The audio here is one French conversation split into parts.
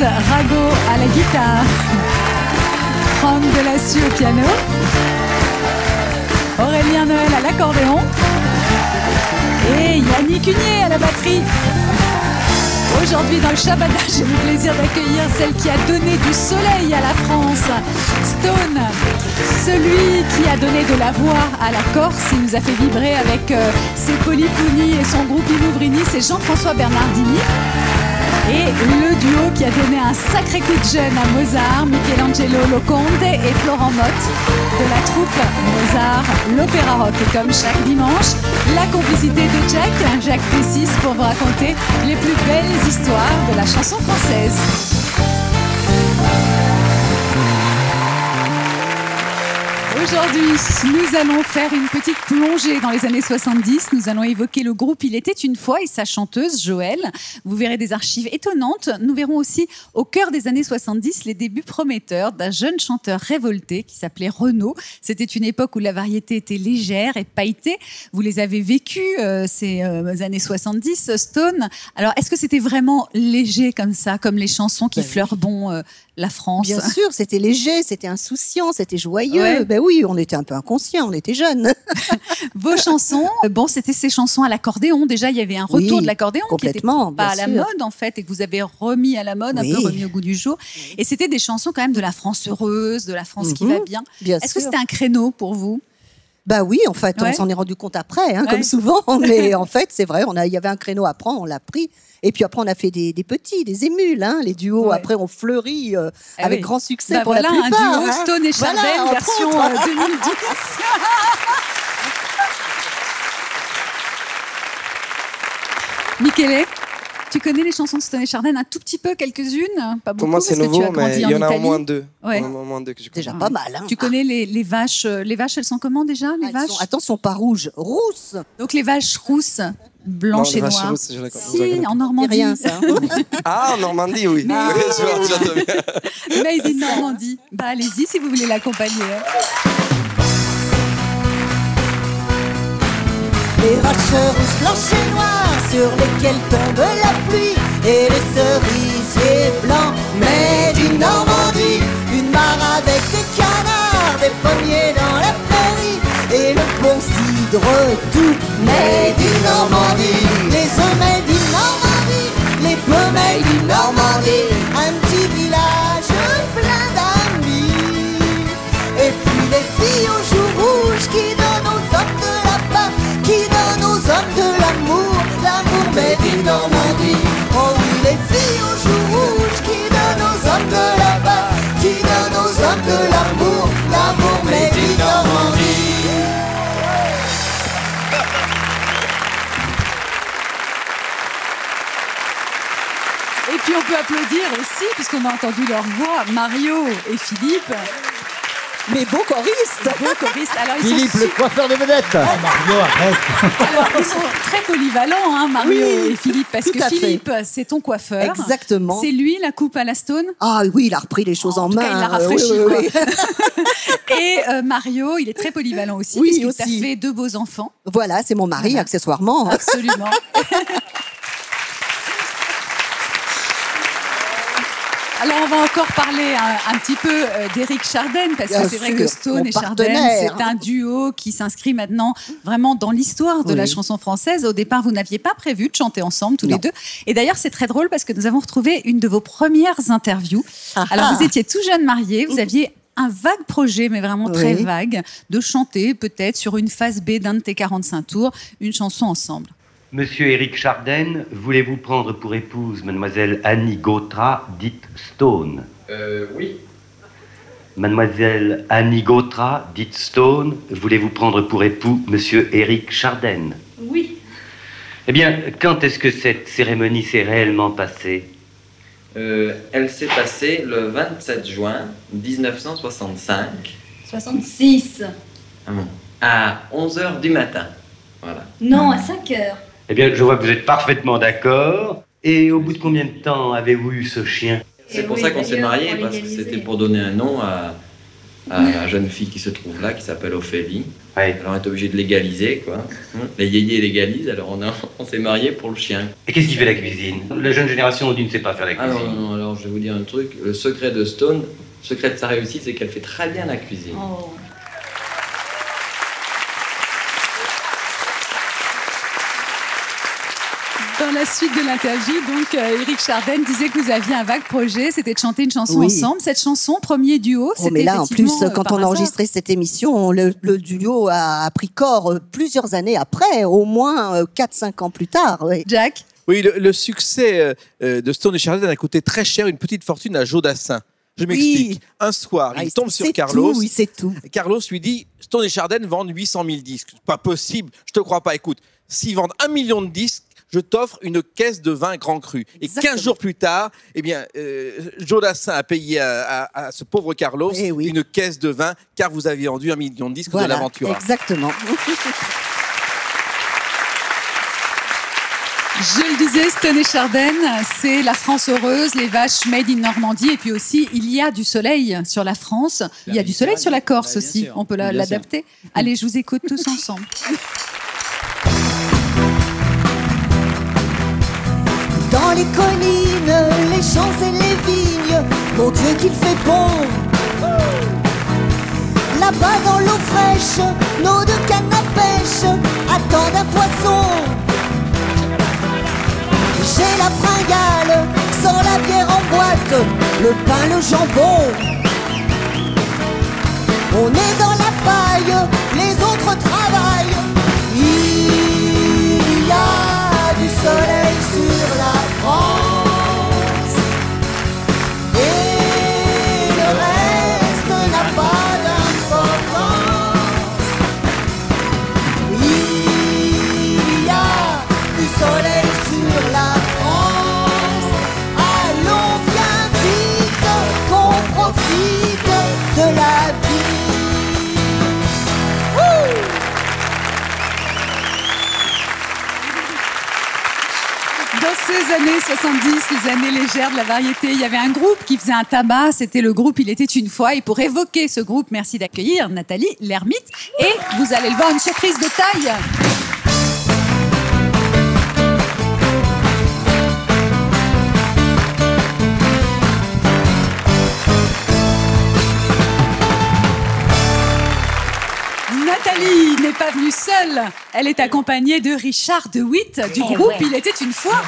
Rago à la guitare, Franck Delassu au piano, Aurélien Noël à l'accordéon et Yannick Hunier à la batterie. Aujourd'hui dans le Shabada, j'ai le plaisir d'accueillir celle qui a donné du soleil à la France, Stone, celui qui a donné de la voix à la Corse, il nous a fait vibrer avec euh, ses polyphonies et son groupe Imouvrini, c'est Jean-François Bernardini. Et le duo qui a donné un sacré coup de jeune à Mozart, Michelangelo Loconte et Florent Mott de la troupe Mozart, l'Opéra Rock. Et comme chaque dimanche, la complicité de Jack, Jacques Pessis, pour vous raconter les plus belles histoires de la chanson française. Aujourd'hui, nous allons faire une petite plongée dans les années 70. Nous allons évoquer le groupe Il était une fois et sa chanteuse Joël. Vous verrez des archives étonnantes. Nous verrons aussi au cœur des années 70 les débuts prometteurs d'un jeune chanteur révolté qui s'appelait Renaud. C'était une époque où la variété était légère et pailletée. Vous les avez vécues euh, ces euh, années 70, Stone. Alors, est-ce que c'était vraiment léger comme ça, comme les chansons qui Ben oui. fleurent bon euh, la France? Bien sûr, c'était léger, c'était insouciant, c'était joyeux. Ouais. Ben oui, on était un peu inconscient, on était jeunes. Vos chansons, euh, bon, c'était ces chansons à l'accordéon. Déjà, il y avait un retour Oui, de l'accordéon qui n'était pas à la sûr. mode en fait, et que vous avez remis à la mode, un peu remis au goût du jour. Et c'était des chansons quand même de la France heureuse, de la France qui Mhm, va bien. Bien Est-ce que c'était un créneau pour vous? Bah oui, en fait, Ouais. on s'en est rendu compte après, hein, Ouais. comme souvent. Mais en fait, c'est vrai, on a, il y avait un créneau à prendre, on l'a pris. Et puis après, on a fait des, des petits, des émules. Hein, les duos, Ouais. après, ont fleuri euh, Ah avec oui. grand succès Bah pour voilà, la un plupart. duo hein. Stone et Voilà, Chardin, entre version autres. euh, 2010. Michele, tu connais les chansons de Stone et Chardin un tout petit peu, quelques-unes? Pas beaucoup, Pour moi, c'est nouveau, mais il y en a au moins deux. Ouais. Au moins deux que je. Déjà pas mal. Hein. Tu connais les, les vaches euh, Les vaches, elles sont comment déjà Les Ah, elles vaches? sont- attention, pas rouges, rousses. Donc les vaches rousses, Non, les et connais. Si, en Normandie. rien, ça. Ah, en Normandie, oui. Mais- Oui, je. Made in Normandie. Bah allez-y si vous voulez l'accompagner. hein. Les vaches rousses, blanches et noires sur lesquelles tombe la pluie et les cerisiers blancs, mais du Normandie, une mare avec des canards, des pommiers dans la prairie et le bon cidre tout, mais du Normandie, les œufs mais du Normandie, les pommeilles du Normandie, un petit village plein d'amis. Et puis les filles aux joues rouges qui donnent aux hommes de la pâte, qui donnent aux hommes de l'amour, l'amour mais du Normandie. Oh oui, les filles aux joues rouges qui donnent aux hommes de la pâte, qui donnent aux hommes de l'amour puis on peut applaudir aussi, puisqu'on a entendu leur voix, Mario et Philippe. Mais beaux choristes Beaux choristes. Alors ils, Philippe, sont, le coiffeur de vedette. Oh, Mario, arrête. alors, ils sont très polyvalents, hein, Mario Oui, et Philippe, parce que. Philippe, c'est ton coiffeur. Exactement. C'est lui la coupe à la stone? Ah oui, il a repris les choses En en, tout main. cas, il l'a euh, oui, rafraîchi, oui, quoi. oui. Et euh, Mario, il est très polyvalent aussi, Oui, puisqu'il t'a aussi. fait deux beaux enfants. Voilà, c'est mon mari, Voilà. accessoirement. Absolument. Alors on va encore parler un, un petit peu euh, d'Éric Chardin parce Bien que c'est vrai que Stone et partenaire. c'est un duo qui s'inscrit maintenant vraiment dans l'histoire de la chanson française. Au départ, vous n'aviez pas prévu de chanter ensemble tous les deux. Et d'ailleurs, c'est très drôle parce que nous avons retrouvé une de vos premières interviews. Ah Alors ah. vous étiez tout jeune marié, vous aviez un vague projet, mais vraiment très Oui. vague, de chanter peut-être sur une phase B d'un de tes 45 tours, une chanson ensemble. Monsieur Éric Chardin, voulez-vous prendre pour épouse mademoiselle Annie Gautra, dite Stone? Euh, oui. Mademoiselle Annie Gautra, dite Stone, voulez-vous prendre pour époux monsieur Éric Chardin? Oui, Eh bien, quand est-ce que cette cérémonie s'est réellement passée? Euh, elle s'est passée le 27 juin 1965 66. ah bon, à 11h du matin. Voilà. Non, à 5 heures. Eh bien, je vois que vous êtes parfaitement d'accord. Et au bout de combien de temps avez-vous eu ce chien? C'est pour ça qu'on s'est mariés, parce que c'était pour donner un nom à, à la jeune fille qui se trouve là, qui s'appelle Ophélie. Ouais. Alors on est obligé de légaliser, quoi. Les yéyés légalisent, alors on, a- on s'est marié pour le chien. Et qu'est-ce qui fait la cuisine? La jeune génération on dit ne sait pas faire la Ah cuisine. non, non, alors je vais vous dire un truc. Le secret de Stone, le secret de sa réussite, c'est qu'elle fait très bien la cuisine. Oh. Dans la suite de l'interview, donc, euh, Eric Chardin disait que vous aviez un vague projet, c'était de chanter une chanson Oui. ensemble. Cette chanson, premier duo, Oh, c'était mais là, en plus, euh, quand on a enregistré cette émission, le, le duo a, pris corps euh, plusieurs années après, au moins euh, 4-5 ans plus tard. oui. Jack Oui, le, le succès euh, euh, de Stone et Sheridan a coûté très cher, une petite fortune à Joe Dassin. Je m'explique. Un soir, Ah, il tombe sur c'est Carlos. tout, oui, c'est tout. Carlos lui dit Stone et Chardin vendent 800 000 disques. Pas possible, je te crois pas. Écoute, s'ils vendent un million de disques, je t'offre une caisse de vin grand cru. Et Exactement. 15 jours plus tard, eh bien, euh, Joe Dassin a payé à, à- à ce pauvre Carlos Eh oui. une caisse de vin car vous aviez vendu un million de disques de Voilà, l'aventure. exactement. Je le disais, Stone et Chardin, c'est la France heureuse, les vaches made in Normandie, et puis aussi, il y a du soleil sur la France, il y a du soleil sur la Corse aussi, on peut l'adapter. Allez, je vous écoute tous ensemble. Dans les collines, les champs et les vignes, mon Dieu qu'il fait bon. Là-bas dans l'eau fraîche, nos deux cannes à pêche attendent un poisson. J'ai la fringale, sans la bière en boîte, le pain, le jambon. On est dans la paille, les autres travaillent. Sur années 70, les années légères de la variété, il y avait un groupe qui faisait un tabac, c'était le groupe Il était une fois. Et pour évoquer ce groupe, merci d'accueillir Nathalie Lermite. Et vous allez le voir, une surprise de taille. Nathalie n'est pas venue seule. Elle est accompagnée de Richard de Witt du Eh groupe. Il était une fois.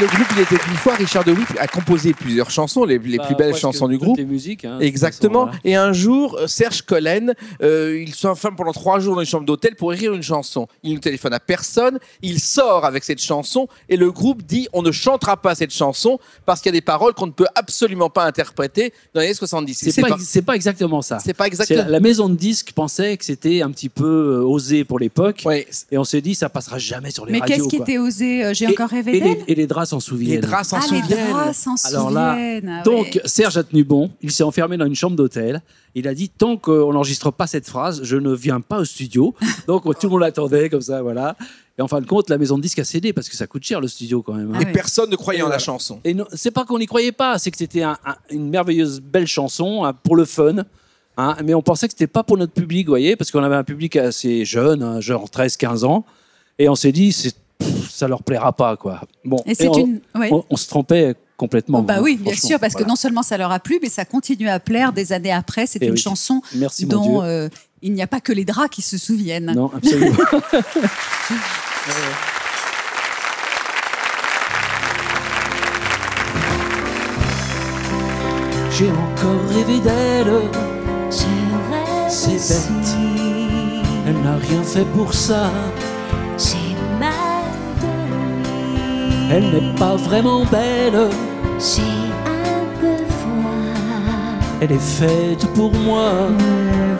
Le groupe, il était une fois, Richard de Witt a composé plusieurs chansons, les, les Bah, plus belles chansons du groupe. musiques, hein, Exactement. façon, Et un jour, euh, Serge Collen, euh, il s'enferme pendant trois jours dans une chambre d'hôtel pour écrire une chanson. Il ne téléphone à personne, il sort avec cette chanson et le groupe dit on ne chantera pas cette chanson parce qu'il y a des paroles qu'on ne peut absolument pas interpréter dans les années 70. C'est pas, exactement ça. c'est pas exactement. la, la maison de disques pensait que c'était un petit peu euh, osé pour l'époque. Ouais. Et on s'est dit, ça passera jamais sur les Mais radios. qu'est-ce qui était osé euh, J'ai encore rêvé et d'elle les, et les draps s'en souviennent. Les draps s'en Ah, les souviennent. draps s'en Alors là, souviennent. ah Donc, ouais. Serge a tenu bon. Il s'est enfermé dans une chambre d'hôtel. Il a dit tant qu'on n'enregistre pas cette phrase, je ne viens pas au studio. Donc, tout le monde l'attendait comme ça, voilà. Et en fin de compte, la maison de disques a cédé parce que ça coûte cher le studio quand même. hein. Ah Et ouais. personne ne croyait Et en la chanson. Et non, c'est pas qu'on n'y croyait pas, c'est que c'était un- un- une merveilleuse belle chanson hein, pour le fun. hein, mais on pensait que c'était pas pour notre public, vous voyez, parce qu'on avait un public assez jeune, hein, genre 13-15 ans. Et on s'est dit, c'est, pff, ça leur plaira pas, quoi. Bon, Et c'est on, une. ouais. on- on se trompait complètement. Oh, bah hein, oui, bien sûr, parce que non seulement ça leur a plu, mais ça continue à plaire des années après. C'est Eh une oui. chanson Merci, dont euh, il n'y a pas que les draps qui se souviennent. Non, absolument. J'ai encore rêvé d'elle, c'est bête. Elle n'a rien fait pour ça. Dormi, Elle n'est pas vraiment belle. j'ai un peu froid. Elle est faite pour moi.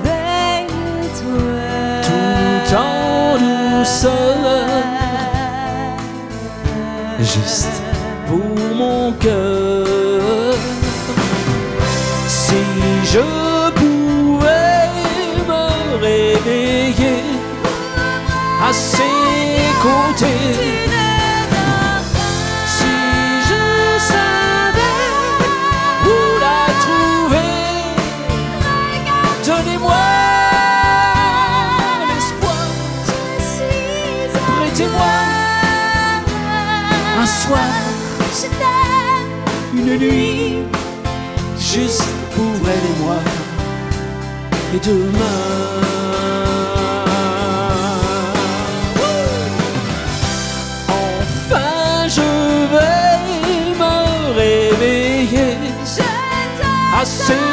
Réveille-toi. Tout en douceur. Juste pour mon cœur. Si je pouvais me réveiller à ses côtés. juste pour elle et moi, et demain. Enfin, je vais me réveiller à ses.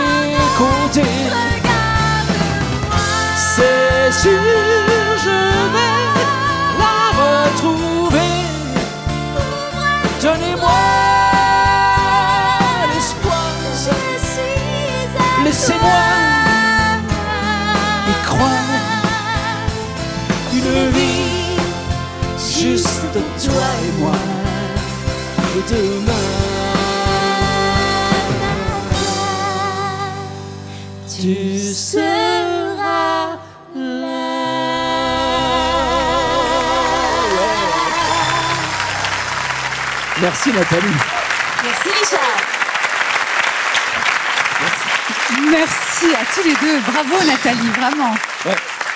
Demain. Tu seras là. Merci Nathalie. Merci Richard. Merci à tous les deux. Bravo Nathalie, vraiment.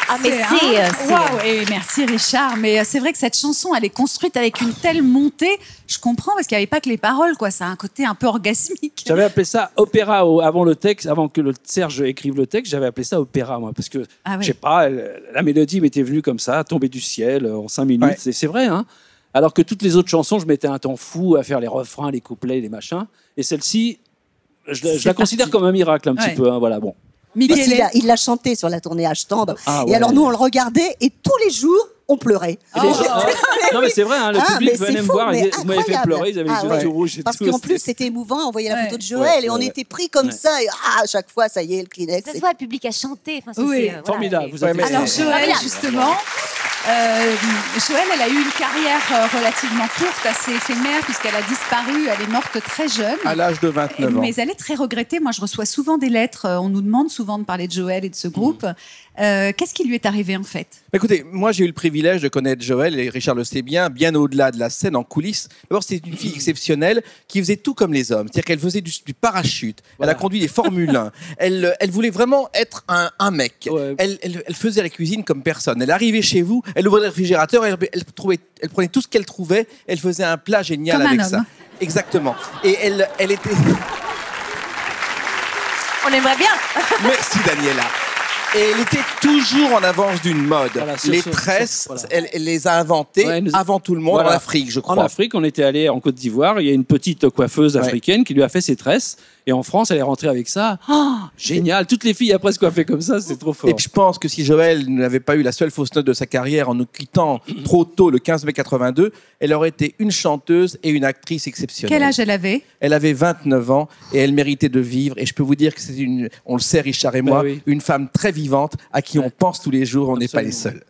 Ah, mais C'est c'est, un- euh, c'est- Waouh, et merci Richard. Mais euh, c'est vrai que cette chanson, elle est construite avec une telle montée. Je comprends parce qu'il n'y avait pas que les paroles, quoi. Ça a un côté un peu orgasmique. J'avais appelé ça opéra avant le texte, avant que le Serge écrive le texte, j'avais appelé ça opéra moi parce que Ah je sais pas, la mélodie m'était venue comme ça, tombée du ciel euh, en cinq minutes, Ouais. c'est vrai hein. Alors que toutes les autres chansons, je mettais un temps fou à faire les refrains, les couplets, les machins, et celle-ci, je, la- je C'est la considère comme un miracle un petit Ouais. peu. hein, voilà bon. Michele, il l'a- il l'a chanté sur la tournée Ashtambe. Ah Et alors nous, on le regardait et tous les jours, on pleurait. Gens- non mais c'est vrai, hein, le Ah, public venait me voir, ils m'avez fait incroyable. pleurer, ils avaient Ah les yeux ouais. tout rouges et Parce qu'en plus, c'était- émouvant. On voyait la Ouais. photo de Joël Ouais, et on ouais, était pris comme Ouais. ça. Et ah, à chaque fois, ça y est, le Kleenex. C'est- voit, le public a chanté. Enfin, Oui, c'est, euh, voilà, formidable, vous avez- Alors Joël, justement, euh, Joël, elle a eu une carrière euh, relativement courte, assez éphémère, puisqu'elle a disparu. Elle est morte très jeune. À l'âge de 29 ans. Mais elle est très regrettée. Moi, je reçois souvent des lettres. euh, On nous demande souvent de parler de Joël et de ce groupe. Euh, Qu'est-ce qui lui est arrivé en fait? Écoutez, moi j'ai eu le privilège de connaître Joël, et Richard le sait bien, bien au-delà de la scène, en coulisses. D'abord, c'était une fille exceptionnelle qui faisait tout comme les hommes. C'est-à-dire qu'elle faisait du, du parachute, elle a conduit des Formules 1, elle, elle voulait vraiment être un, un mec. Ouais. Elle, elle- elle faisait la cuisine comme personne. Elle arrivait chez vous, elle ouvrait le réfrigérateur, elle, elle trouvait, elle prenait tout ce qu'elle trouvait, elle faisait un plat génial Comme un avec homme. ça. Exactement. Et elle, elle était... On aimerait bien. Merci Daniela. Et elle était toujours en avance d'une mode. Voilà, sur- les sur- tresses, sur- voilà. elle, elle les a inventées Ouais, elle nous- avant tout le monde Voilà. en Afrique, je En crois. Afrique, on était allé en Côte d'Ivoire. Il y a une petite coiffeuse Ouais. africaine qui lui a fait ses tresses. Et en France, elle est rentrée avec ça. Ah, génial. Toutes les filles après se coiffer comme ça, c'est trop fort. Et puis je pense que si Joël n'avait pas eu la seule fausse note de sa carrière en nous quittant trop tôt le 15 mai 82, elle aurait été une chanteuse et une actrice exceptionnelle. Quel âge elle avait? Elle avait 29 ans et elle méritait de vivre. Et je peux vous dire que c'est une, on le sait Richard et moi, oui. une femme très vivante à qui on pense tous les jours. On n'est pas les seuls.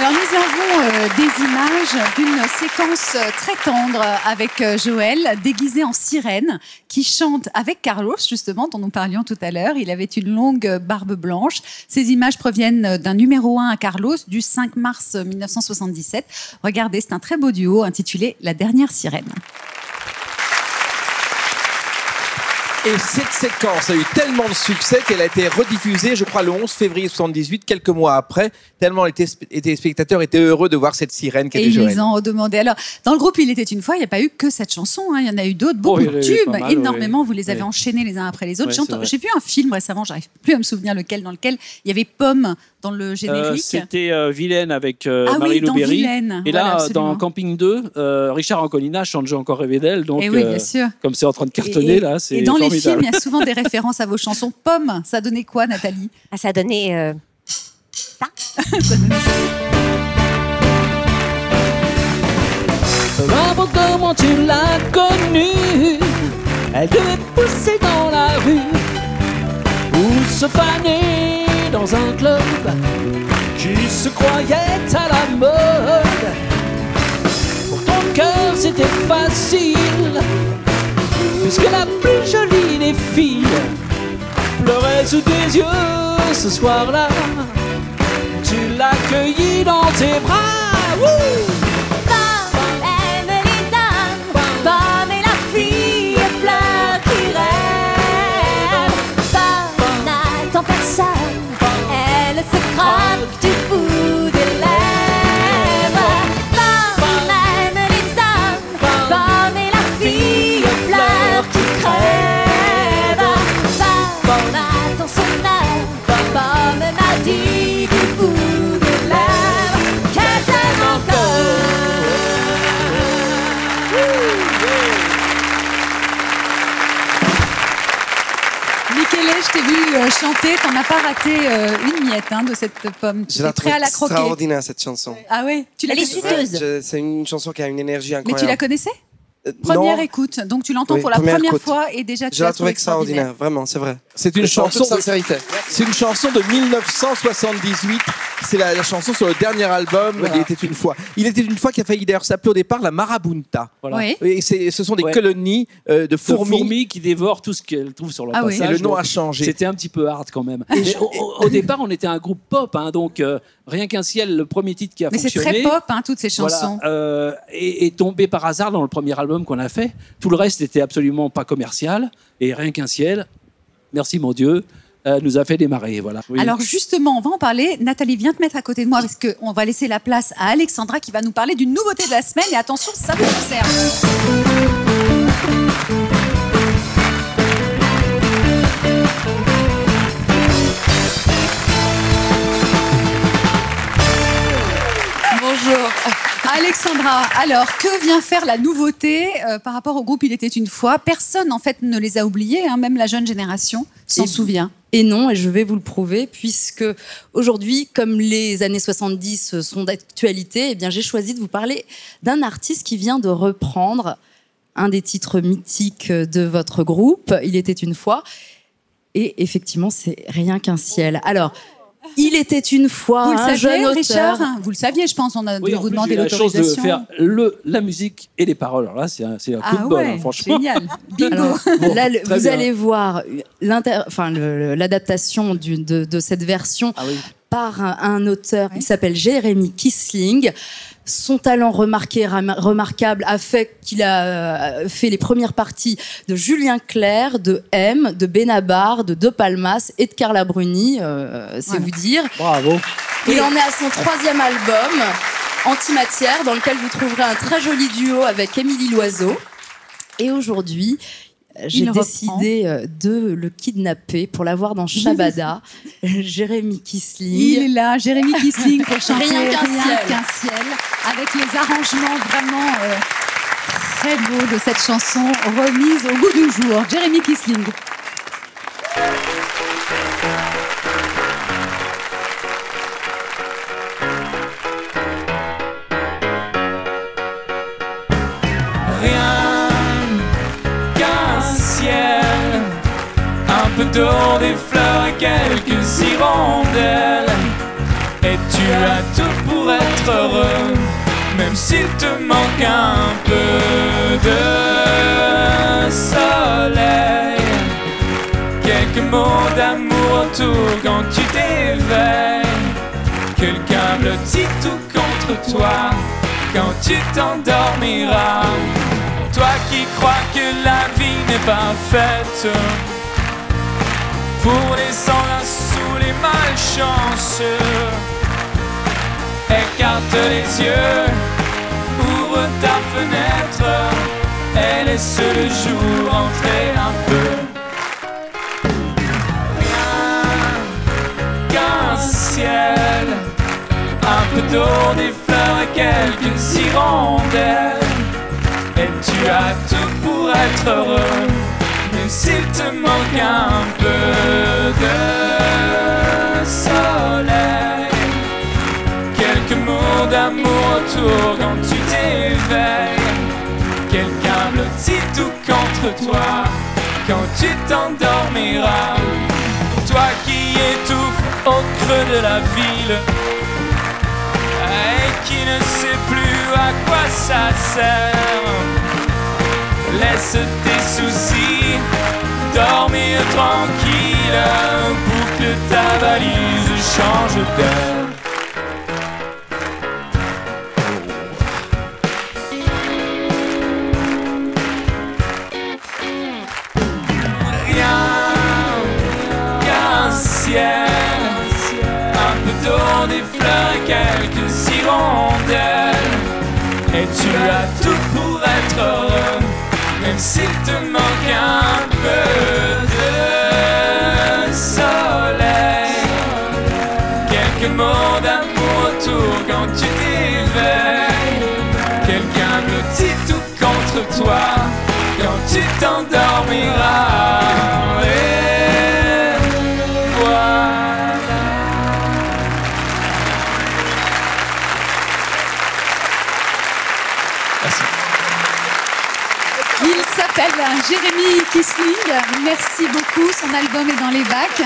Alors nous avons euh, des images d'une séquence euh, très tendre avec euh, Joël, déguisé en sirène, qui chante avec Carlos, justement, dont nous parlions tout à l'heure. Il avait une longue barbe blanche. Ces images proviennent d'un numéro 1 à Carlos du 5 mars 1977. Regardez, c'est un très beau duo intitulé La dernière sirène. Et cette séquence a eu tellement de succès qu'elle a été rediffusée, je crois, le 11 février 78, quelques mois après, tellement les télé- les téléspectateurs étaient heureux de voir cette sirène qui Et était ils Joël. les ont redemandé. Alors, dans le groupe Il était une fois, il n'y a pas eu que cette chanson. hein. Il y en a eu d'autres, beaucoup Oh, en de tubes, mal, énormément. Vous les avez enchaînés les uns après les autres. J'ai vu un film récemment, j'arrive plus à me souvenir lequel, dans lequel il y avait Pomme dans le Euh, générique. C'était euh, Vilaine avec euh, Ah oui, Marie dans Louberry. Vilaine. Et Voilà, là, absolument. dans Camping 2, euh, Richard Ancolina chante J'ai encore rêvé d'elle. Donc, Et oui, euh, bien sûr. comme c'est en train de Et- cartonner, et, là, c'est et dans les films, il y a souvent des références à vos chansons. Pomme, ça donnait quoi, Nathalie Ah, ça donné. euh, Bravo, comment tu l'as connue Elle devait pousser dans la rue. Ou se faner dans un club Qui se croyait à la mode. Pour ton cœur c'était facile. Puisque la plus jolie des filles Pleurait sous tes yeux ce soir-là. Tu l'as cueillie dans tes bras raté euh, une miette hein, de cette pomme. Tu Je la trouve à la croquer? extraordinaire cette chanson. Ah ouais Tu la Elle est C'est une chanson qui a une énergie Mais incroyable. tu la connaissais? Première non, écoute, donc tu l'entends Oui, pour la première fois et déjà tu Je la l'as trouve trouvé extraordinaire, vraiment, c'est vrai. C'est une En toute chanson. de- sincérité. C'est une chanson de 1978. C'est la, la chanson sur le dernier album. Voilà. Il était une fois. Il était une fois qui a failli d'ailleurs s'appeler au départ la Marabunta. Voilà. Oui. Et c'est- ce sont des Ouais. colonies euh, de De fourmis. fourmis qui dévorent tout ce qu'elles trouvent sur leur Ah oui. passage. Et le nom donc a changé. C'était un petit peu hard quand même. Au départ, on était un groupe pop, hein, donc euh, rien qu'un ciel, le premier titre qui a Mais c'est fonctionné. très pop, hein, toutes ces Voilà, chansons. euh, est, est tombé par hasard dans le premier album qu'on a fait. Tout le reste n'était absolument pas commercial et rien qu'un ciel. Merci mon Dieu. euh, nous a fait démarrer, voilà. Oui. Alors justement, on va en parler. Nathalie, viens te mettre à côté de moi parce qu'on va laisser la place à Alexandra qui va nous parler d'une nouveauté de la semaine. Et attention, ça vous concerne. Alexandra, alors que vient faire la nouveauté euh, par rapport au groupe Il était une fois? Personne en fait ne les a oubliés, hein, même la jeune génération s'en souvient. Et non, et je vais vous le prouver, puisque aujourd'hui, comme les années 70 sont d'actualité, eh bien, j'ai choisi de vous parler d'un artiste qui vient de reprendre un des titres mythiques de votre groupe, Il était une fois. Et effectivement, c'est rien qu'un ciel. Alors, Il était une fois Vous le un saviez, jeune auteur. Richard? Vous le saviez, je pense. On a Oui, dû en vous demander j'ai la chance de l'autorisation. faire le, la musique et les paroles. Alors là, c'est un, c'est un coup Ah de bol, ouais, hein, franchement. génial. Bingo. Alors, Bon, là, le- vous bien. allez voir l'inter- enfin, le- le- l'adaptation de, de cette version Ah oui. par un, un auteur Ouais. qui s'appelle Jérémy Kisling. Son talent remarqué, remarquable a fait qu'il a euh, fait les premières parties de Julien Clerc, de M, de Benabar, de De Palmas et de Carla Bruni, euh, c'est Voilà. vous dire. Bravo. Il en est à son troisième album, Antimatière, dans lequel vous trouverez un très joli duo avec Émilie Loiseau. Et aujourd'hui, j'ai reprend. décidé euh, de le kidnapper pour l'avoir dans Shabada, Jérémy Kisling. Il est là, Jérémy Kissling pour chanter Rien qu'un ciel. ciel, avec les arrangements vraiment euh, très beaux de cette chanson remise au goût du jour. Jérémy Kissling. Et tu as tout pour être heureux, même s'il te manque un peu de soleil. Quelques mots d'amour autour quand tu t'éveilles. Quelqu'un blottit tout contre toi quand tu t'endormiras. Toi qui crois que la vie n'est pas faite pour les les malchanceux. Écarte les yeux, ouvre ta fenêtre et laisse le jour entrer un peu. Rien qu'un ciel, un peu d'eau, des fleurs et quelques hirondelles. Et tu as tout pour être heureux, même s'il te manque un peu de soleil. Quelques mots d'amour autour quand tu t'éveilles. Quelqu'un blottit tout contre toi quand tu t'endormiras. Toi qui étouffes au creux de la ville et qui ne sait plus à quoi ça sert. Laisse tes soucis dormir tranquille, boucle ta valise, change d'air. Rien qu'un ciel, un peu d'eau, des fleurs et quelques hirondelles. Et tu as tout pour être heureux, même s'il te manque un peu de soleil. Quelques mots d'amour autour quand tu t'éveilles. Quelqu'un blottit tout contre toi quand tu t'endormiras. Kissling. Merci beaucoup. Son album est dans les bacs.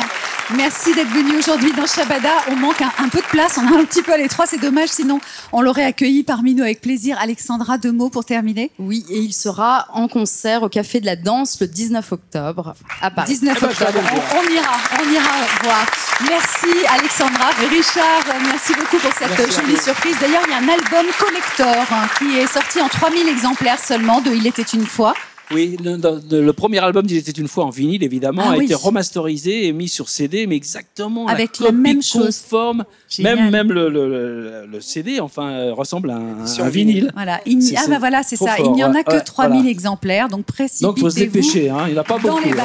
Merci d'être venu aujourd'hui dans Shabada. On manque un, un peu de place, on a un petit peu à l'étroit, c'est dommage, sinon on l'aurait accueilli parmi nous avec plaisir. Alexandra, deux mots pour terminer Oui, et il sera en concert au Café de la Danse le 19 octobre à Paris. 19 Eh ben, octobre. On, on ira, on ira voir. Merci Alexandra. Richard, merci beaucoup pour cette Merci jolie surprise. D'ailleurs, il y a un album collector hein, qui est sorti en 3000 exemplaires seulement de Il était une fois. Oui, le, premier album d'Il était une fois en vinyle, évidemment, Ah a oui. été remasterisé et mis sur CD, mais exactement Avec la, même chose. conforme. Génial. Même, même le, le- CD, enfin, euh, ressemble à un, Sur un vinyle. vinyle. Voilà. Il ah bah voilà, c'est ça. fort, Il n'y en a ouais, que ouais, 3000 voilà. exemplaires, donc précipitez-vous. Donc, faut se dépêcher, hein, il n'y a pas Dans beaucoup. les hein.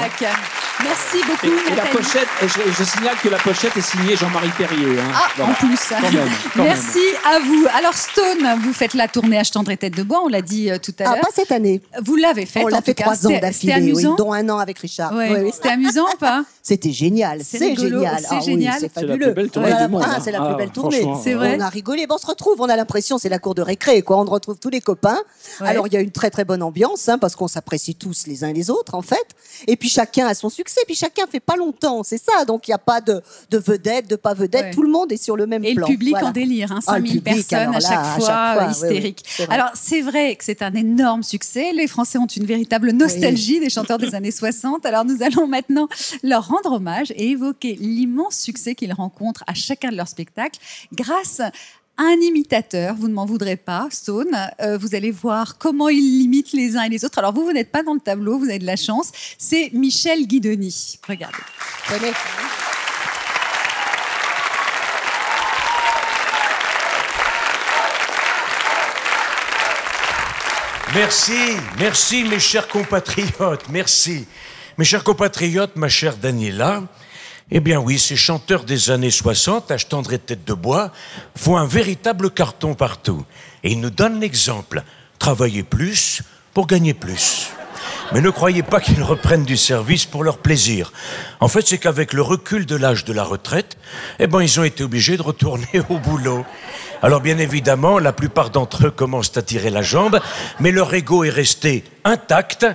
Merci beaucoup, Et, et la pochette, et je, je signale que la pochette est signée Jean-Marie Perrier. hein. Ah, Voilà. en plus. Quand même, quand Merci à vous. Alors, Stone, vous faites la tournée H tendre et tête de bois, on l'a dit euh, tout à Ah, l'heure. pas cette année. Vous l'avez faite. On l'a fait trois ans d'affilée, C'était oui, amusant. dont un an avec Richard. Ouais. Oui, oui. C'était amusant ou pas C'était génial, C'est génial. c'est Ah oui, génial. c'est C'est la fabuleux. plus belle tournée ah, hein. c'est la Ah, plus belle tournée. franchement, C'est vrai. On a rigolé, on se retrouve, on a l'impression c'est la cour de récré, quoi. On retrouve tous les copains. Alors il y a une très très bonne ambiance, hein, parce qu'on s'apprécie tous les uns les autres, en fait. Et puis chacun a son succès, puis chacun fait pas longtemps, c'est ça. Donc il n'y a pas de, de vedette, de pas vedette, Ouais. tout le monde est sur le même Et plan. le public Voilà. en délire, hein, Ah, le 5000 public, personnes à chaque à fois, chaque fois, oui, oui, hystérique. Alors c'est vrai que c'est un énorme succès. Les Français ont une véritable nostalgie des chanteurs des années 60. Alors nous allons maintenant leur rendre hommage et évoquer l'immense succès qu'ils rencontrent à chacun de leurs spectacles grâce à un imitateur, vous ne m'en voudrez pas, Stone. Euh, vous allez voir comment ils l'imitent les uns et les autres. Alors vous, vous n'êtes pas dans le tableau, vous avez de la chance. C'est Michel Guidoni. Regardez. Merci, merci mes chers compatriotes, merci. Mes chers compatriotes, ma chère Daniela, eh bien oui, ces chanteurs des années 60, H et tête de bois, font un véritable carton partout. Et ils nous donnent l'exemple. Travaillez plus pour gagner plus. Mais ne croyez pas qu'ils reprennent du service pour leur plaisir. En fait, c'est qu'avec le recul de l'âge de la retraite, eh ben, ils ont été obligés de retourner au boulot. Alors, bien évidemment, la plupart d'entre eux commencent à tirer la jambe, mais leur ego est resté intact.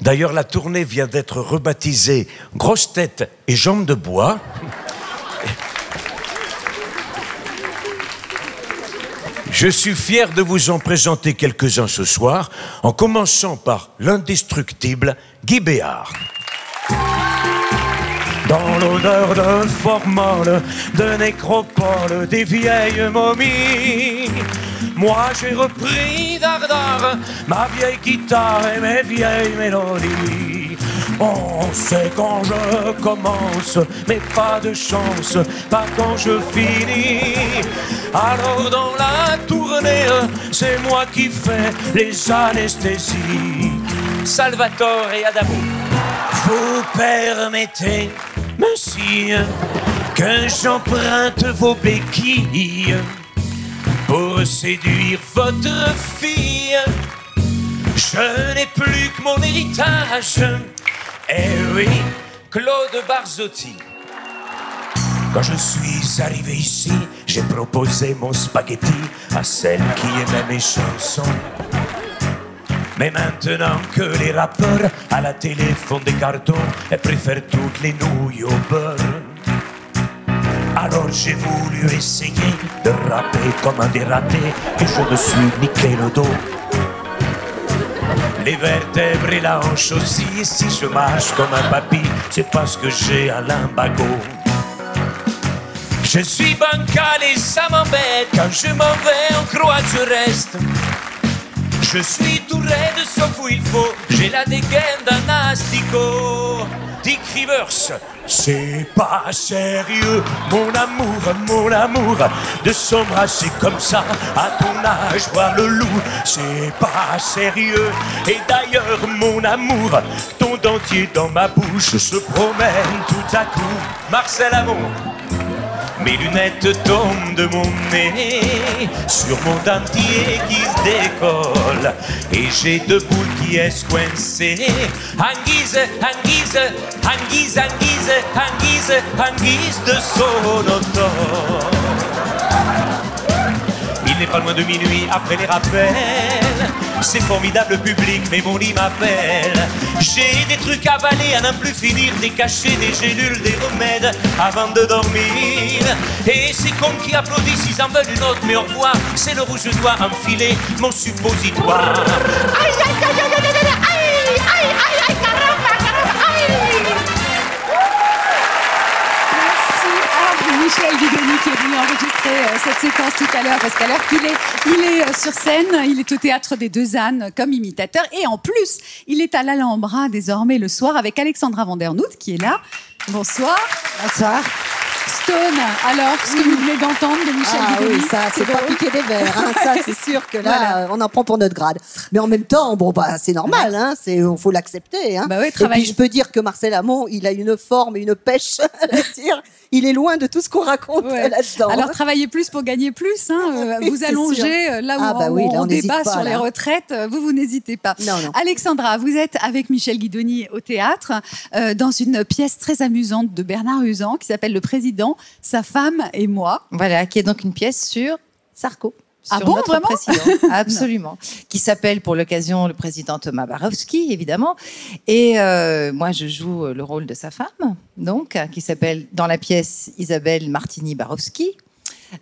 D'ailleurs, la tournée vient d'être rebaptisée Grosse tête et jambes de bois. Je suis fier de vous en présenter quelques-uns ce soir, en commençant par l'indestructible Guy Béard. Dans l'odeur de formol, de nécropole, des vieilles momies, moi j'ai repris d'ardard ma vieille guitare et mes vieilles mélodies. On sait quand je commence, mais pas de chance, pas quand je finis. Alors dans la tournée, c'est moi qui fais les anesthésies. Salvatore et Adamo, vous permettez, monsieur, que j'emprunte vos béquilles pour séduire votre fille. Je n'ai plus que mon héritage. Eh oui, Claude Barzotti. Quand je suis arrivé ici, j'ai proposé mon spaghetti à celle qui aimait mes chansons. Mais maintenant que les rappeurs à la télé font des cartons, elles préfèrent toutes les nouilles au beurre. Alors j'ai voulu essayer de rapper comme un dératé et je me suis niqué le dos. Les vertèbres et la hanche aussi, et si je marche comme un papy, c'est parce que j'ai un limbago. Je suis bancal et ça m'embête, quand je m'en vais, on croit je reste. Je suis tout raide sauf où il faut, j'ai la dégaine d'un asticot. Dick Rivers, c'est pas sérieux, mon amour, mon amour, de s'embrasser comme ça à ton âge, voir le loup, c'est pas sérieux. Et d'ailleurs, mon amour, ton dentier dans ma bouche se promène tout à coup. Marcel Amont. Mes lunettes tombent de mon nez sur mon dentier qui se décolle et j'ai deux boules qui est coincées. Anguise, anguise, anguise, anguise, anguise, anguise de sonotone. Il n'est pas loin de minuit après les rappels. C'est formidable public, mais mon lit m'appelle. J'ai des trucs à avaler à n'en plus finir, des cachets, des gélules, des remèdes avant de dormir. Et ces cons qui applaudissent, ils en veulent une autre, mais au revoir, c'est le rouge, je dois enfiler mon suppositoire. Michel Guidoni qui est venu enregistrer euh, cette séquence tout à l'heure parce qu'à l'heure qu'il est, il est euh, sur scène, il est au théâtre des Deux Ânes comme imitateur et en plus, il est à l'Alhambra désormais le soir avec Alexandra Vandernoot qui est là. Bonsoir. Bonsoir. Stone, alors, ce que vous venez d'entendre de Michel Ah oui, ça, c'est pas piquer des verres. hein. Ça, c'est sûr que là, Voilà. euh, on en prend pour notre grade. Mais en même temps, bon, bah, c'est normal. Hein, c'est, faut l'accepter. Hein. Bah oui, et puis, je peux dire que Marcel Amont, il a une forme et une pêche. à dire. Il est loin de tout ce qu'on raconte Ouais. là-dedans. Alors travaillez plus pour gagner plus. Hein. euh, Oui, vous allongez sûr. euh, là où Ah bah on, oui, là, on on n'hésite débat pas, sur là. les retraites. euh, Vous, vous n'hésitez pas. Non, non. Alexandra, vous êtes avec Michel Guidoni au théâtre euh, dans une pièce très amusante de Bernard Usan qui s'appelle Le Président, sa femme et moi. Voilà, qui est donc une pièce sur Sarko. Ah sur bon, notre vraiment président. Absolument. qui s'appelle pour l'occasion le président Thomas Barowski, évidemment. Et euh, moi, je joue le rôle de sa femme, donc, qui s'appelle dans la pièce Isabelle Martini Barowski.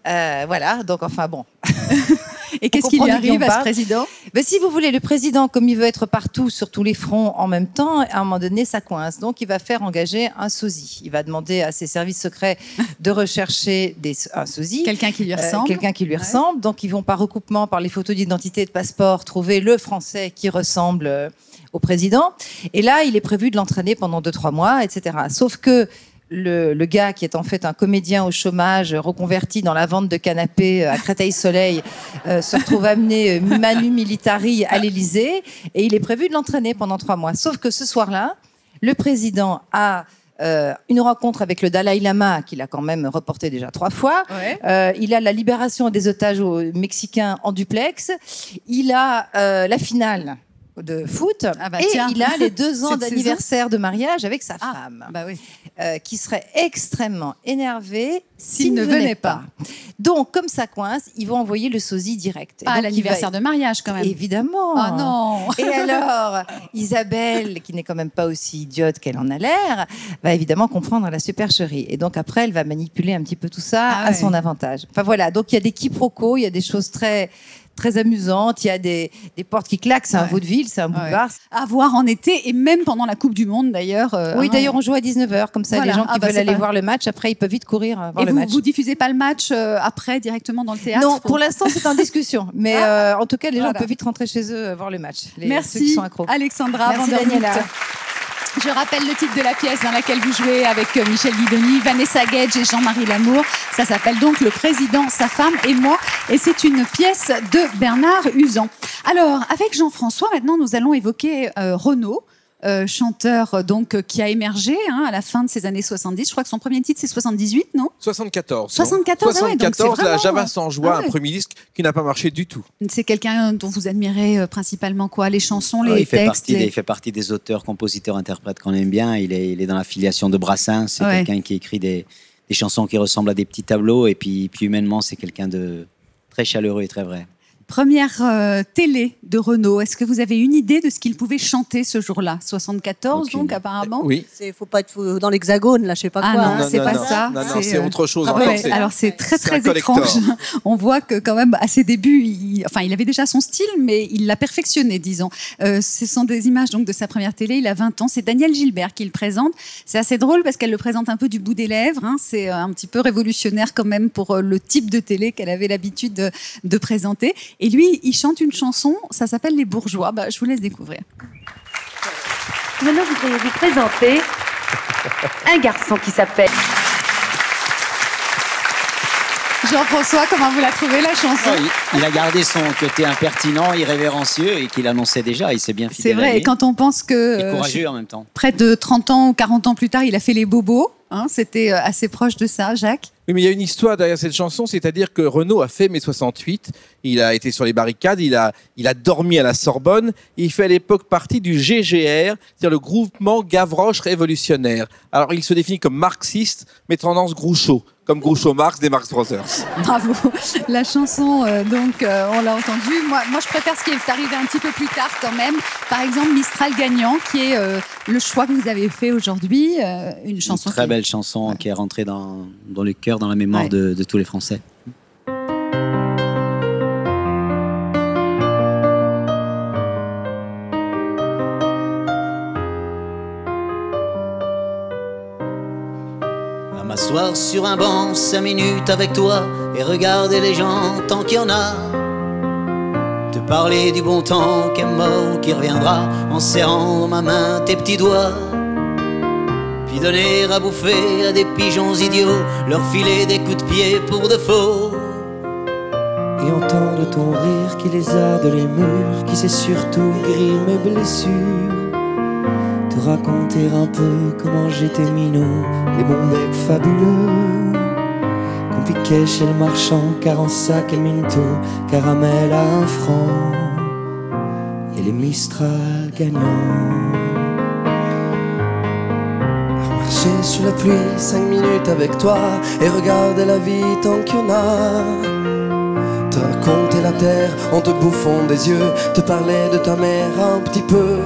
Euh, voilà, donc enfin bon. Et qu'est-ce qui lui arrive à ce président Ben, si vous voulez, le président, comme il veut être partout sur tous les fronts en même temps, à un moment donné, ça coince. Donc, il va faire engager un sosie. Il va demander à ses services secrets de rechercher des, un sosie. Quelqu'un qui lui Euh, ressemble. Quelqu'un qui lui ressemble. Donc, ils vont par recoupement, par les photos d'identité et de passeport, trouver le Français qui ressemble euh, au président. Et là, il est prévu de l'entraîner pendant deux, trois mois, etc. Sauf que le, le gars qui est en fait un comédien au chômage, euh, reconverti dans la vente de canapés euh, à Créteil-Soleil, euh, se retrouve amené euh, manu militari à l'Élysée et il est prévu de l'entraîner pendant trois mois. Sauf que ce soir-là, le président a euh, une rencontre avec le Dalai Lama, qu'il a quand même reporté déjà trois fois. Ouais. Euh, il a la libération des otages au- mexicains en duplex. Il a euh, la finale de foot. Ah bah et tiens. il a les deux ans d'anniversaire de mariage avec sa femme. Bah oui. euh, qui serait extrêmement énervé S'il ne venait pas. Donc, comme ça coince, ils vont envoyer le sosie direct. Il l'anniversaire va- de mariage quand même. Évidemment. Ah non. Et alors, Isabelle, qui n'est quand même pas aussi idiote qu'elle en a l'air, va évidemment comprendre la supercherie. Et donc après, elle va manipuler un petit peu tout ça Ah à ouais. son avantage. Enfin voilà, donc il y a des quiproquos, il y a des choses très très amusantes, il y a des, des portes qui claquent, c'est un vaudeville, c'est un Ouais. boulevard. À voir en été et même pendant la Coupe du Monde d'ailleurs. euh, Oui, hein. d'ailleurs, on joue à 19h, comme ça, Voilà. les gens qui Ah bah, veulent aller pas- voir le match, après, ils peuvent vite courir euh, voir Et le vous, match. vous diffusez pas le match euh, après directement dans le théâtre Non, pour l'instant, c'est en discussion. Mais euh, en tout cas, les gens Voilà. peuvent vite rentrer chez eux voir le match. Les, ceux qui Merci sont accros. Alexandra Merci. Daniela. Je rappelle le titre de la pièce dans laquelle vous jouez avec euh, Michel Guidoni, Vanessa Gage et Jean-Marie Lamour. Ça s'appelle donc Le Président, sa femme et moi. Et c'est une pièce de Bernard Usan. Alors, avec Jean-François, maintenant, nous allons évoquer euh, Renaud. Euh, chanteur euh, donc euh, qui a émergé hein, à la fin de ces années 70. Je crois que son premier titre c'est 78, non? 74. 74, ah ouais, donc c'est 74, la vraiment- Java sans joie, Ah ouais. un premier disque qui n'a pas marché du tout. C'est quelqu'un dont vous admirez euh, principalement quoi? Les chansons, les il, fait textes partie les- il fait partie des auteurs, compositeurs, interprètes qu'on aime bien. Il est, il est dans la filiation de Brassens. C'est Ouais. quelqu'un qui écrit des, des chansons qui ressemblent à des petits tableaux. Et puis, puis humainement, c'est quelqu'un de très chaleureux et très vrai. Première euh, télé de Renaud. Est-ce que vous avez une idée de ce qu'il pouvait chanter ce jour-là? 74 donc apparemment? Oui. C'est faut pas être dans l'hexagone là, je sais pas Ah quoi. non, hein. c'est pas ça. Non, non, c'est euh, autre chose ah ouais, c'est- alors c'est très très étrange. On voit que quand même à ses débuts, il, enfin il avait déjà son style, mais il l'a perfectionné, disons. Euh, ce sont des images donc de sa première télé. Il a 20 ans. C'est Daniel Gilbert qui le présente. C'est assez drôle parce qu'elle le présente un peu du bout des lèvres. hein. C'est euh, un petit peu révolutionnaire quand même pour euh, le type de télé qu'elle avait l'habitude de, de présenter. Et lui, il chante une chanson. Ça s'appelle Les Bourgeois. Bah, je vous laisse découvrir. Maintenant, je voudrais vous présenter un garçon qui s'appelle. Jean-François, comment vous la trouvez la chanson Ouais, il, il a gardé son côté impertinent, irrévérencieux et qu'il annonçait déjà. Il s'est bien fidèle C'est vrai, et quand on pense que Et euh, courageux en même temps. près de 30 ans ou 40 ans plus tard, il a fait les bobos, hein, c'était euh, assez proche de ça, Jacques. Oui, mais il y a une histoire derrière cette chanson, c'est-à-dire que Renaud a fait mai 68, il a été sur les barricades, il a, il a dormi à la Sorbonne, et il fait à l'époque partie du GGR, c'est-à-dire le groupement Gavroche révolutionnaire. Alors il se définit comme marxiste, mais tendance Groucho, comme Groucho Marx des Marx Brothers. Bravo. La chanson, euh, donc, euh, on l'a entendue. Moi, moi, je préfère ce qui est arrivé un petit peu plus tard quand même. Par exemple, Mistral gagnant, qui est euh, le choix que vous avez fait aujourd'hui. euh, une chanson Une très qui- belle chanson qui est rentrée dans, dans le cœur, dans la mémoire Ouais. de, de tous les Français. À m'asseoir sur un banc cinq minutes avec toi et regarder les gens tant qu'il y en a. Te parler du bon temps qui est mort ou qui reviendra en serrant dans ma main tes petits doigts. Donner à bouffer à des pigeons idiots, leur filer des coups de pied pour de faux. Et entendre ton rire qui les a de les murs, qui sait surtout guérir mes blessures. Te raconter un peu comment j'étais minot, les bons becs fabuleux. Qu'on chez le marchand, car en sac et minto, caramel à un franc. Et les Mistral gagnants. Marcher sous la pluie cinq minutes avec toi et regarder la vie tant qu'il y en a. Te raconter la terre en te bouffant des yeux, te parler de ta mère un petit peu.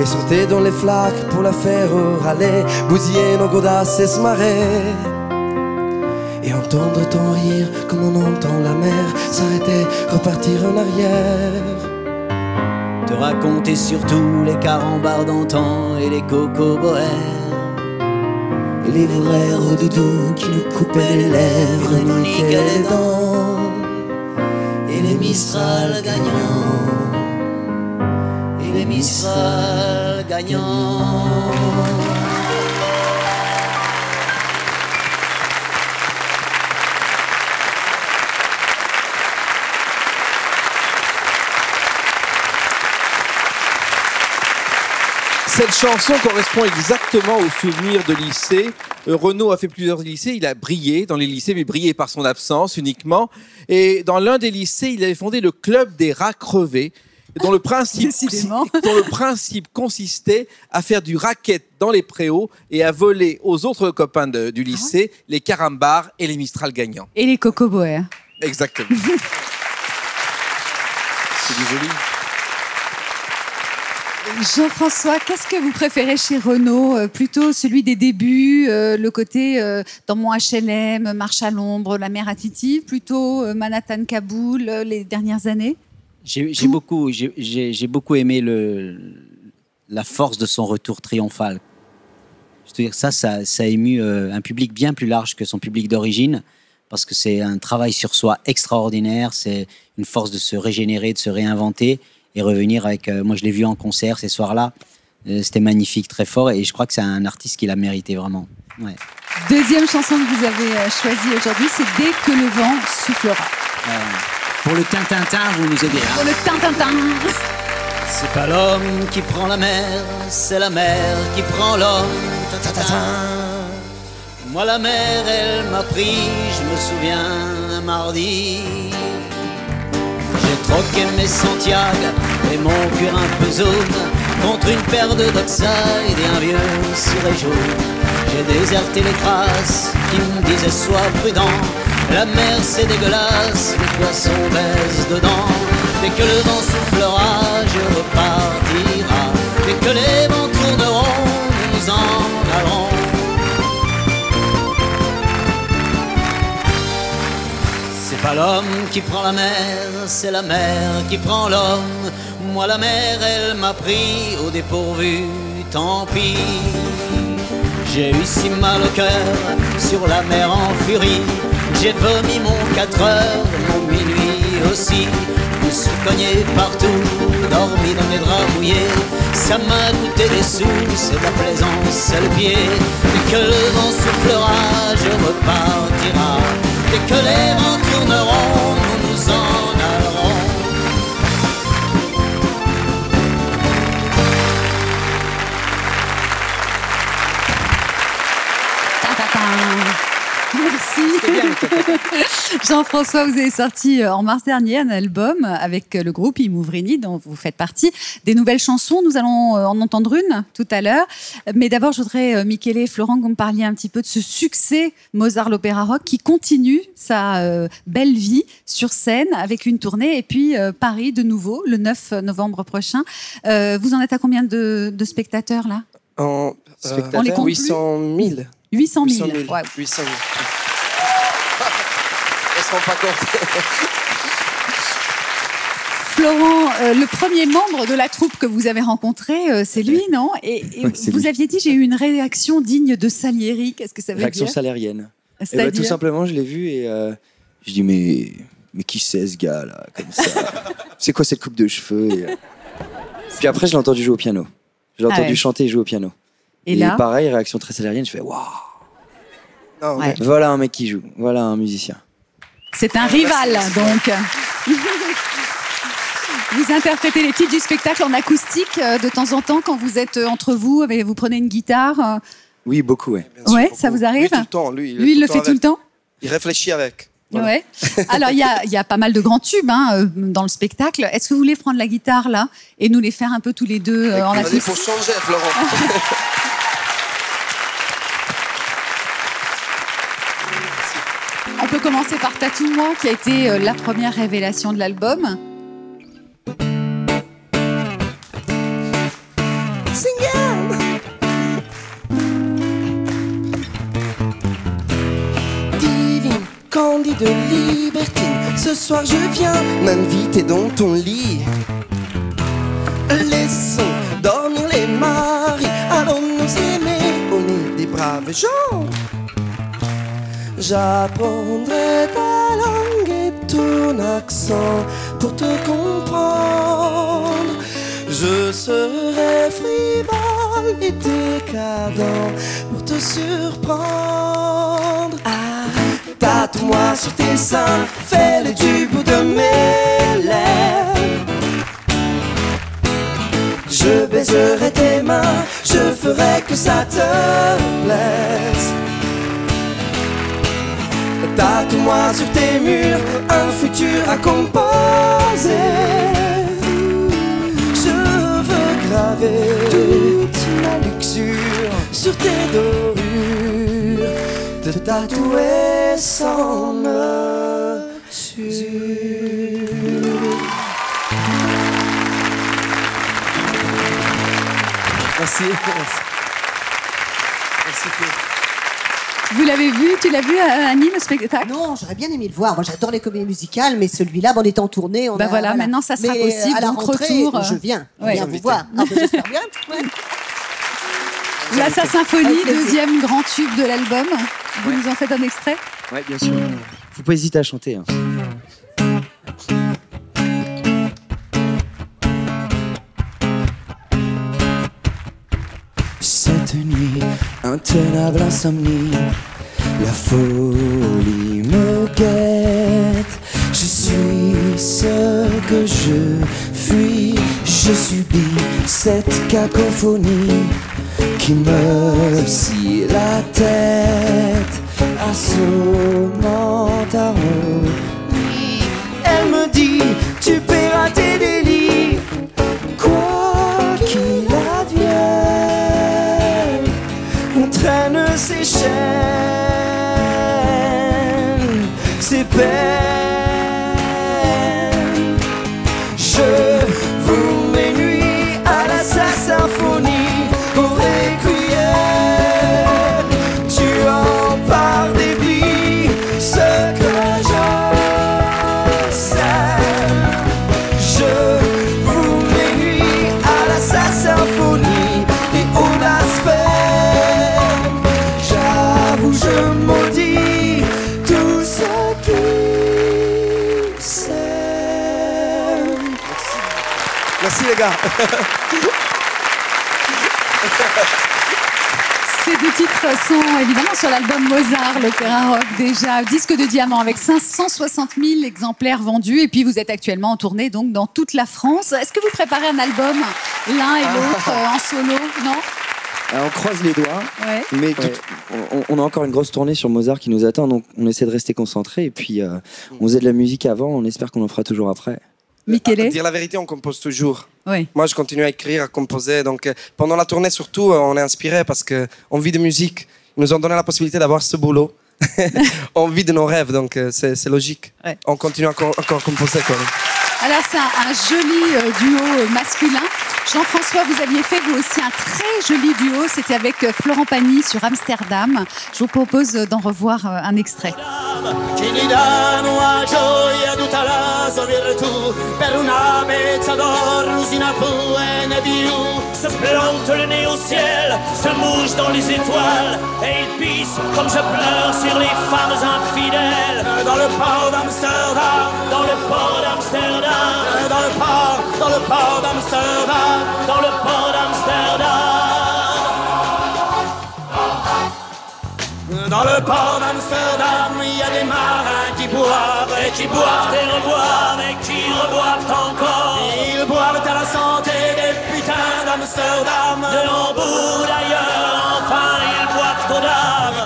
Et sauter dans les flaques pour la faire râler, bousiller nos godasses et se marrer. Et entendre ton rire comme on entend la mer s'arrêter, repartir en arrière. Te raconter surtout les carambars d'antan et les cocos bohèmes. Et les vrais redoudous qui nous coupaient les lèvres et nous les dents. Et les Mistral gagnants. Et les Mistral gagnants. Cette chanson correspond exactement au souvenir de lycée. Euh, Renaud a fait plusieurs lycées, il a brillé dans les lycées, mais brillé par son absence uniquement. Et dans l'un des lycées, il avait fondé le club des rats crevés, dont le principe, dont le principe consistait à faire du racket dans les préaux et à voler aux autres copains de- du lycée les carambars et les Mistral gagnants. Et les cocoboères. Exactement. C'est du joli. Jean-François, qu'est-ce que vous préférez chez Renault Euh, Plutôt celui des débuts, euh, le côté euh, dans mon HLM, Marche à l'ombre, la mer à Titi, plutôt euh, Manhattan, Kaboul, les dernières années? J'ai beaucoup, beaucoup aimé le, la force de son retour triomphal. Ça, ça, ça a ému un public bien plus large que son public d'origine, parce que c'est un travail sur soi extraordinaire, c'est une force de se régénérer, de se réinventer et revenir avec. euh, moi, je l'ai vu en concert ces soirs-là, euh, c'était magnifique, très fort, et je crois que c'est un artiste qui l'a mérité vraiment. Ouais. Deuxième chanson que vous avez euh, choisie aujourd'hui, c'est Dès que le vent soufflera. Euh, pour le Tintintin, vous nous aidez. hein. Pour le tintintin. C'est pas l'homme qui prend la mer, c'est la mer qui prend l'homme. Moi la mer, elle m'a pris, je me souviens un mardi. Troqué mes Santiago et mon cuir un peu zone contre une paire de Dockside et un vieux ciré jaune. J'ai déserté les traces qui me disaient sois prudent. La mer c'est dégueulasse, les poissons baissent dedans. Dès que le vent soufflera, je repartira. Que les l'homme qui prend la mer, c'est la mer qui prend l'homme. Moi la mer, elle m'a pris au dépourvu, tant pis. J'ai eu si mal au cœur sur la mer en furie. J'ai vomi mon 4 heures, mon minuit aussi. Je suis cogné partout, dormi dans mes draps mouillés. Ça m'a coûté des sous, c'est la plaisance, c'est le pied. Dès que le vent soufflera, je repartira. Dès que les vents tourneront, Jean-François, vous avez sorti euh, en mars dernier un album avec euh, le groupe Imouvrini, dont vous faites partie. Des nouvelles chansons, nous allons euh, en entendre une tout à l'heure. Mais d'abord, je voudrais, Michele et Florent, que vous me parliez un petit peu de ce succès Mozart l'Opéra Rock qui continue sa belle vie sur scène avec une tournée. Et puis Paris de nouveau, le 9 novembre prochain. Vous en êtes à combien de, de spectateurs là? En, euh, On les compte plus? 800 000. 800 000. 800 000. Ouais. 800 000. Se rend pas compte. Florent, euh, le premier membre de la troupe que vous avez rencontré, euh, c'est lui, non? Et, et vous lui. aviez dit j'ai eu une réaction digne de Salieri. Qu'est-ce que ça veut Réaction dire salérienne. Et bah, C'est-à-dire tout simplement, je l'ai vu et euh, je dis mais mais qui c'est ce gars là comme ça? C'est quoi cette coupe de cheveux et, euh, Puis après, je l'ai entendu jouer au piano. Je l'ai Ah entendu ouais. chanter et jouer au piano. Et là? Pareil, réaction très salérienne. Je fais waouh. Ouais. Voilà un mec qui joue. Voilà un musicien. C'est un rival, donc. Vous interprétez les titres du spectacle en acoustique euh, de temps en temps quand vous êtes euh, entre vous, vous prenez une guitare. euh, Oui, beaucoup, ouais. Ouais, ça vous arrive Lui, tout le temps. Lui, Lui, il le fait tout le temps Il réfléchit avec. Ouais. Alors, il y a, il y a pas mal de grands tubes hein, dans le spectacle. Est-ce que vous voulez prendre la guitare là et nous les faire un peu tous les deux euh, en Vas-y, acoustique pour changer, Florent. On peut commencer par Tatoue-moi, qui a été euh, la première révélation de l'album. Divine, candide, libertine, ce soir je viens m'inviter dans ton lit. Laissons dormir les maris, allons nous aimer, on est des braves gens. J'apprendrai ta langue et ton accent pour te comprendre. Je serai frivole et décadent pour te surprendre. Ah, tâte-moi sur tes seins, fais-le du bout de mes lèvres. Je baiserai tes mains, je ferai que ça te plaise. Tâte-moi sur tes murs, un futur à composer. Je veux graver toute ma luxure sur tes dorures, te tatouer sans mesure. Merci. Merci. Merci. Vous l'avez vu Tu l'as vu, euh, Annie, le spectacle? Non, j'aurais bien aimé le voir. Moi, j'adore les comédies musicales, mais celui-là, bon, on est en tournée. On Bah a- voilà, maintenant, ça sera Mais possible, À la rentrée, retour, euh, je viens. Je ouais. viens vous voir. Ah, ben, J'espère bien. Ouais. La Sa Symphonie, deuxième grand tube de l'album. Vous nous en faites un extrait? Ouais, bien sûr. Faut pas hésiter à chanter. hein. Cette nuit, intenable insomnie, la folie me guette. Je suis ce que je fuis, je subis cette cacophonie qui me scie la tête, assommant harmonie. Elle me dit, tu paieras tes délits, les gars. Ces deux titres sont évidemment sur l'album Mozart, l'opéra rock déjà, disque de diamant avec 560 000 exemplaires vendus. Et puis vous êtes actuellement en tournée donc dans toute la France. Est-ce que vous préparez un album l'un et l'autre euh, en solo? Non? Alors, on croise les doigts, Ouais. mais tout- on, on a encore une grosse tournée sur Mozart qui nous attend, donc on essaie de rester concentré. Et puis, euh, on faisait de la musique avant, on espère qu'on en fera toujours après. Michele? Dire la vérité, on compose toujours. Oui. Moi, je continue à écrire, à composer. Donc, euh, pendant la tournée, surtout, euh, on est inspiré parce qu'on vit de musique. Ils nous ont donné la possibilité d'avoir ce boulot. on vit de nos rêves, donc euh, c'est logique. Ouais. On continue encore, à composer. Quoi. Alors c'est un, un joli duo masculin. Jean-François, vous aviez fait vous aussi un très joli duo. C'était avec euh, Florent Pagny sur Amsterdam. Je vous propose euh, d'en revoir euh, un extrait. Se plante le nez au ciel, se mouche dans les étoiles, et il pisse comme je pleure sur les femmes infidèles. dans le port d'Amsterdam Dans le port d'Amsterdam, dans le port dans le port d'Amsterdam dans le port d'Amsterdam. Dans le port d'Amsterdam il y a des marins qui boivent et qui boivent et reboivent et qui reboivent encore. ils boivent à la santé des putains d'Amsterdam De Hambourg d'ailleurs, enfin ils boivent aux dames.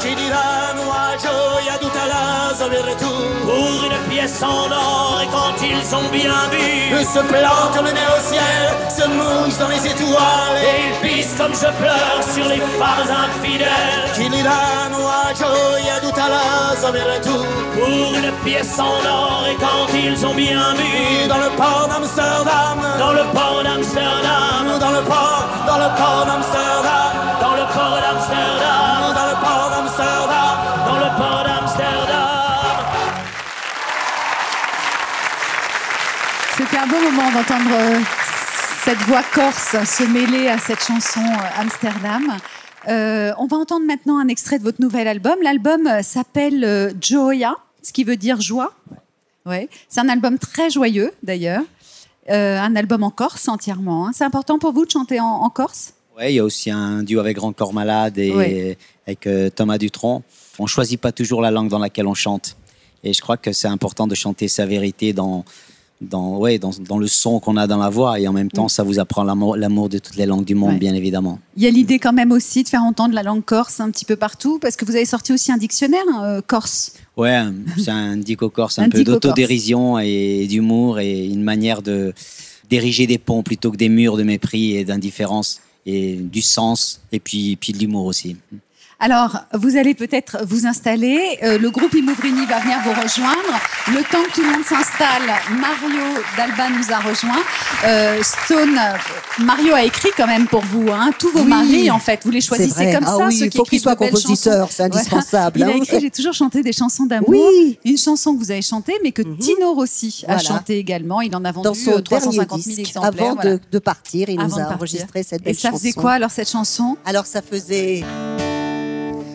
Virtù Pour une pièce en or, et quand ils ont bien bu, se plantent le nez au ciel, se mouchent dans les étoiles et ils pissent comme je pleure sur les femmes infidèles. Danno a gioia tutta la sua virtù Pour une pièce en or, et quand ils ont bien bu, Dans le port d'Amsterdam. dans le port d'Amsterdam, Dans le port, dans le port d'Amsterdam beau moment d'entendre euh, cette voix corse se mêler à cette chanson euh, Amsterdam. Euh, on va entendre maintenant un extrait de votre nouvel album. L'album s'appelle Joya, ce qui veut dire joie. Ouais. C'est un album très joyeux d'ailleurs. Euh, un album en corse entièrement. hein. C'est important pour vous de chanter en, en corse? Ouais, il y a aussi un duo avec Grand Corps Malade et Ouais. avec euh, Thomas Dutronc. On choisit pas toujours la langue dans laquelle on chante. Et je crois que c'est important de chanter sa vérité dans, dans, ouais, dans, dans le son qu'on a dans la voix. Et en même temps, Mm. ça vous apprend l'amour de toutes les langues du monde, Ouais. bien évidemment. Il y a l'idée quand même aussi de faire entendre la langue corse un petit peu partout, parce que vous avez sorti aussi un dictionnaire euh, corse. Ouais, c'est un dico corse, un, Un peu d'autodérision et d'humour et une manière de d'ériger des ponts plutôt que des murs de mépris et d'indifférence et du sens et puis, puis de l'humour aussi. Alors, vous allez peut-être vous installer. Euh, le groupe Imouvrini va venir vous rejoindre. Le temps que tout le monde s'installe, Mario Dalban nous a rejoint. Euh, Stone, euh, Mario a écrit quand même pour vous, hein, tous vos Oui. maris en fait. Vous les choisissez comme Ah ça. oui, ceux il faut qu'il soit compositeur, c'est indispensable, Il a hein. écrit J'ai toujours chanté des chansons d'amour. Oui. Une chanson que vous avez chantée, mais que Tino Rossi a Voilà. chanté également. Il en a vendu Dans son euh, dernier 350 000 disque, exemplaires. avant voilà. de, de partir, il Avant nous a enregistré cette Et belle ça faisait chanson. quoi alors cette chanson? Alors ça faisait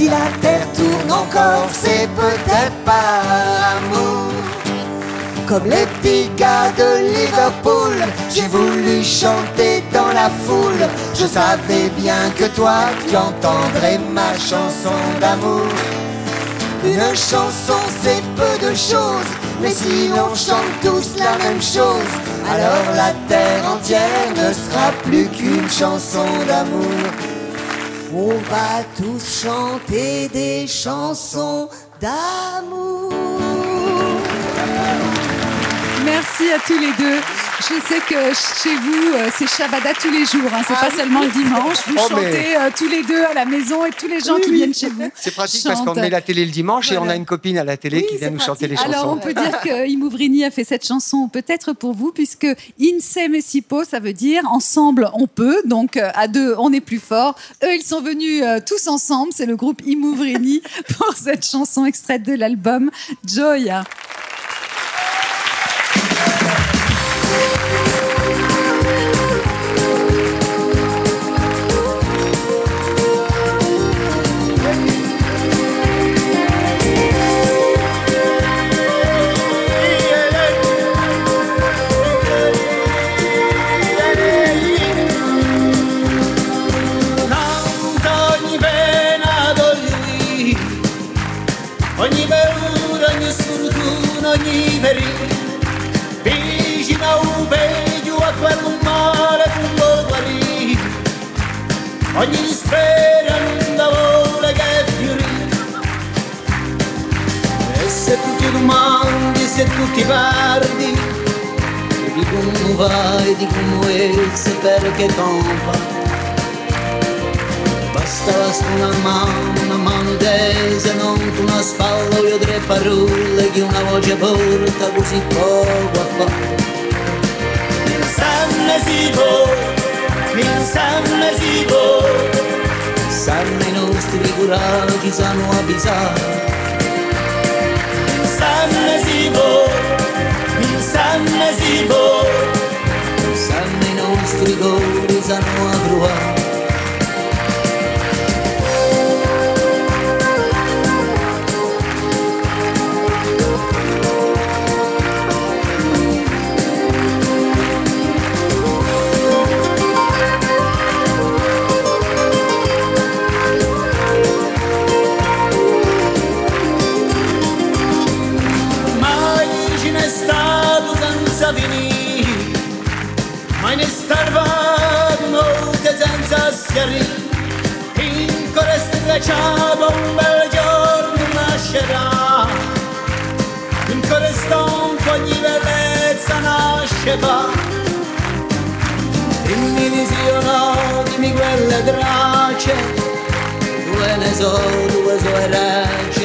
Si la terre tourne encore, c'est peut-être par amour comme les petits gars de Liverpool, j'ai voulu chanter dans la foule. Je savais bien que toi, tu entendrais ma chanson d'amour. Une chanson, c'est peu de choses, mais si l'on chante tous la même chose, alors la terre entière ne sera plus qu'une chanson d'amour. On va tous chanter des chansons d'amour. Merci à tous les deux. Je sais que chez vous, euh, c'est Shabada tous les jours. hein. C'est Ah pas oui. seulement le dimanche. Vous Oh, chantez mais- euh, tous les deux à la maison et tous les gens qui viennent chez vous. C'est pratique parce qu'on met la télé le dimanche et on a une copine à la télé qui vient nous chanter les chansons. Alors, on peut dire que Imouvrini a fait cette chanson peut-être pour vous, puisque e si può, ça veut dire ensemble on peut, donc euh, à deux on est plus fort. Eux, ils sont venus euh, tous ensemble, c'est le groupe Imouvrini pour cette chanson extraite de l'album Joya. Ogni dispera non vuole che fiorì e se tu ti domandi se tu ti perdi di come vai di come se perché tomba Basta basta una mano, una mano tesa, non una spalla, io tre parole che una voce porta così poco a fare. Insieme si può, in San Sibo sanno i nostri curaggi sanno avvisare San Sibo in San Sibo sanno i nostri cuori sanno avruare کچابم به جرم نشرا این کلستان کنی به بزن آشبا این میلیزیونا دی میگوه دراچه due ne so, due sorelle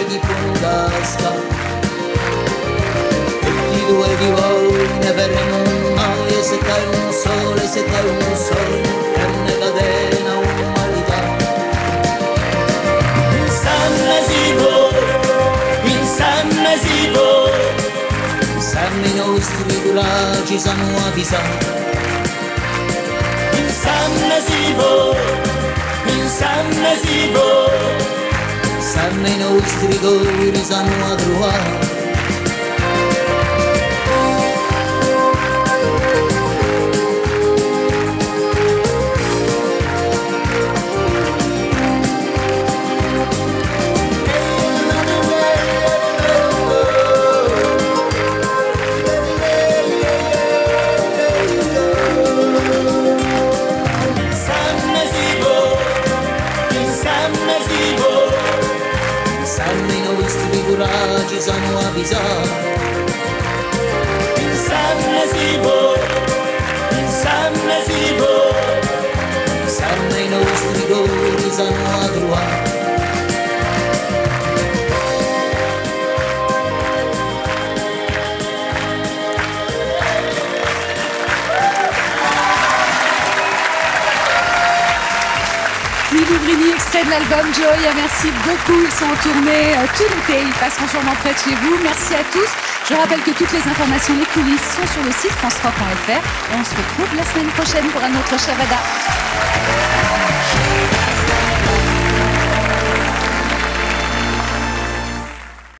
di puntasca tutti due di voi ne verremo mai se dai un sole, se dai un sole stridula ci siamo avvisati. Insanne sivo, insanne sivo, sanno i nostri dolori sanno trovare. parties en noir bizarre. Une sam nazimbo, une sam nazimbo, une sam en noir droit. Extrait de l'album Joy. Merci beaucoup. Ils sont en tournée euh, tout l'été. Ils passeront sûrement près de chez vous. Merci à tous. Je rappelle que toutes les informations, les coulisses sont sur le site france3.fr. Et on se retrouve la semaine prochaine pour un autre Shabada.